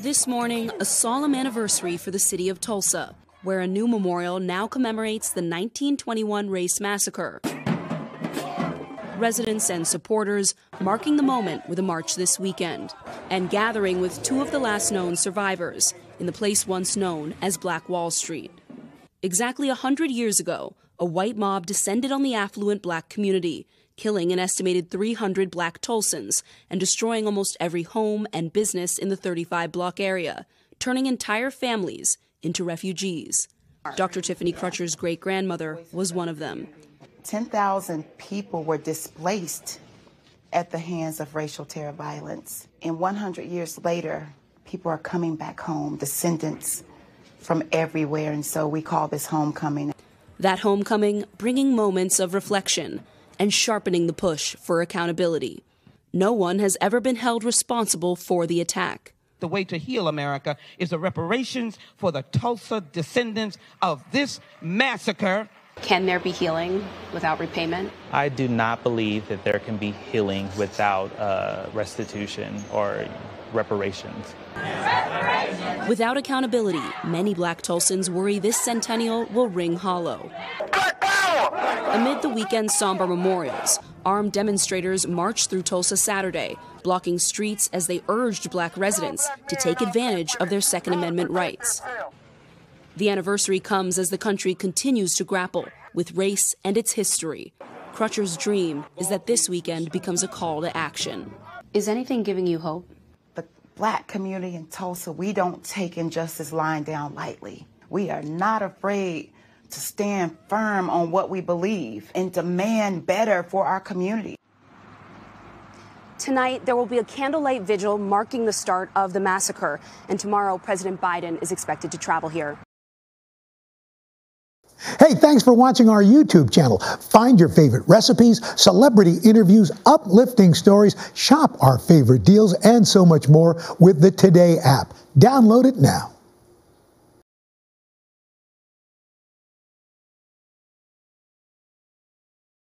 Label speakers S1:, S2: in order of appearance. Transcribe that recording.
S1: This morning, a solemn anniversary for the city of Tulsa, where a new memorial now commemorates the 1921 race massacre. Residents and supporters marking the moment with a march this weekend and gathering with two of the last known survivors in the place once known as Black Wall Street. Exactly a hundred years ago, a white mob descended on the affluent black community, killing an estimated 300 black Tulsans and destroying almost every home and business in the 35 block area, turning entire families into refugees. Dr. Tiffany Crutcher's great grandmother was one of them.
S2: 10,000 people were displaced at the hands of racial terror violence. And 100 years later, people are coming back home, descendants from everywhere. And so we call this homecoming.
S1: That homecoming bringing moments of reflection and sharpening the push for accountability. No one has ever been held responsible for the attack.
S3: The way to heal America is the reparations for the Tulsa descendants of this massacre.
S4: Can there be healing without repayment?
S5: I do not believe that there can be healing without uh, restitution or reparations.
S1: reparations. Without accountability, many black Tulsans worry this centennial will ring hollow. Amid the weekend's somber memorials, armed demonstrators marched through Tulsa Saturday, blocking streets as they urged black residents to take advantage of their Second Amendment rights. The anniversary comes as the country continues to grapple with race and its history. Crutcher's dream is that this weekend becomes a call to action.
S4: Is anything giving you hope?
S2: The black community in Tulsa, we don't take injustice lying down lightly. We are not afraid to stand firm on what we believe and demand better for our community.
S4: Tonight, there will be a candlelight vigil marking the start of the massacre. And tomorrow, President Biden is expected to travel here.
S6: Hey, thanks for watching our YouTube channel. Find your favorite recipes, celebrity interviews, uplifting stories, shop our favorite deals, and so much more with the Today app. Download it now.